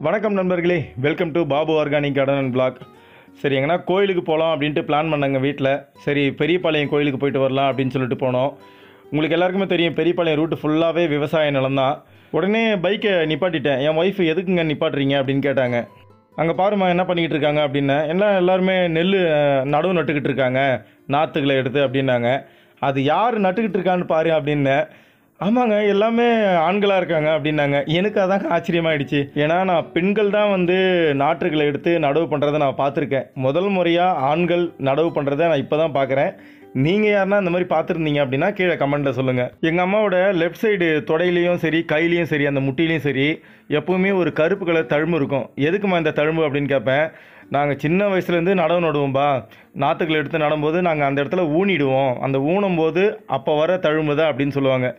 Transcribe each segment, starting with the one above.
வணக்கம் நண்பர்களே. Welcome to Babu organic garden and blog சரி எங்கன்னா கோயிலுக்கு போகலாம் அப்படின்ட்டு பிளான் பண்ணாங்க வீட்டில் சரி பெரியபாளையம் கோயிலுக்கு போயிட்டு வரலாம் அப்படின்னு சொல்லிட்டு போனோம். உங்களுக்கு எல்லாருக்குமே தெரியும் பெரியபாளையம் ரூட்டு ஃபுல்லாகவே விவசாய நிலம் தான். உடனே பைக்கை நிப்பாட்டிட்டேன். என் ஒய்ஃப் எதுக்குங்க நிப்பாட்டுறீங்க அப்படின்னு கேட்டாங்க. அங்கே பாருமா என்ன பண்ணிக்கிட்டு இருக்காங்க அப்படின்னா. எல்லாம் எல்லாருமே நெல் நடவு நட்டுக்கிட்டு இருக்காங்க. நாற்றுகளை எடுத்து அப்படின்னாங்க. அது யார் நட்டுக்கிட்டு இருக்கான்னு பாரு அப்படின்னு. ஆமாங்க எல்லாமே ஆண்களாக இருக்காங்க அப்படின்னாங்க. எனக்கு அதாங்க ஆச்சரியமாயிடுச்சு. ஏன்னா நான் பெண்கள் தான் வந்து நாற்றுகளை எடுத்து நடவு பண்ணுறதை நான் பார்த்துருக்கேன். முதல் முறையாக ஆண்கள் நடவு பண்ணுறதை நான் இப்போ தான் பார்க்குறேன். நீங்கள் யாருன்னா இந்த மாதிரி பார்த்துருந்தீங்க அப்படின்னா கீழே கமெண்ட்டில் சொல்லுங்கள் எங்கள் அம்மாவோட லெஃப்ட் சைடு தொடையிலையும் சரி கையிலையும் சரி அந்த முட்டிலையும் சரி எப்போவுமே ஒரு கருப்பு கலர் தழும்பு இருக்கும். எதுக்குமா இந்த தழும்பு அப்படின்னு கேட்பேன். நாங்கள் சின்ன வயசுலேருந்து நடவு நடுவோம்பா. நாற்றுகளை எடுத்து நடும்போது நாங்கள் அந்த இடத்துல ஊனிடுவோம். அந்த ஊனும் போது அப்போ வர தழும்பு தான் அப்படின்னு சொல்லுவாங்க.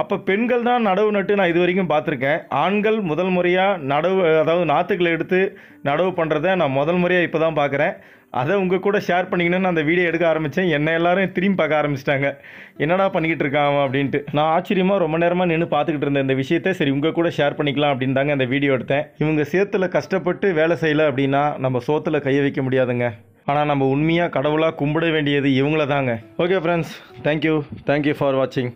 அப்போ பெண்கள் தான் நடவு நட்டு நான் இது வரைக்கும் பார்த்துருக்கேன். ஆண்கள் முதல் முறையாக நடவு அதாவது நாற்றுகளை எடுத்து நடவு பண்ணுறத நான் முதல் முறையாக இப்போ தான் பார்க்குறேன். அதை உங்கள் கூட ஷேர் பண்ணிக்கணும்னு அந்த வீடியோ எடுக்க ஆரம்பித்தேன் என்ன எல்லாரும் திரும்பி பார்க்க ஆரம்பிச்சிட்டாங்க. என்னடா பண்ணிக்கிட்டு இருக்கான் அப்படின்ட்டு. நான் ஆச்சரியமாக ரொம்ப நேரமாக நின்று பார்த்துக்கிட்டு இருந்தேன் இந்த விஷயத்தை. சரி உங்கள் கூட ஷேர் பண்ணிக்கலாம் அப்படின்னு தாங்க அந்த வீடியோ எடுத்தேன். இவங்க சேத்துல கஷ்டப்பட்டு வேலை செய்யலை அப்படின்னா நம்ம சோத்தில் கைய வைக்க முடியாதுங்க. ஆனால் நம்ம உண்மையாக கடவுளாக கும்பிட வேண்டியது இவங்கள தாங்க. Okay friends thank you thank you for வாட்சிங்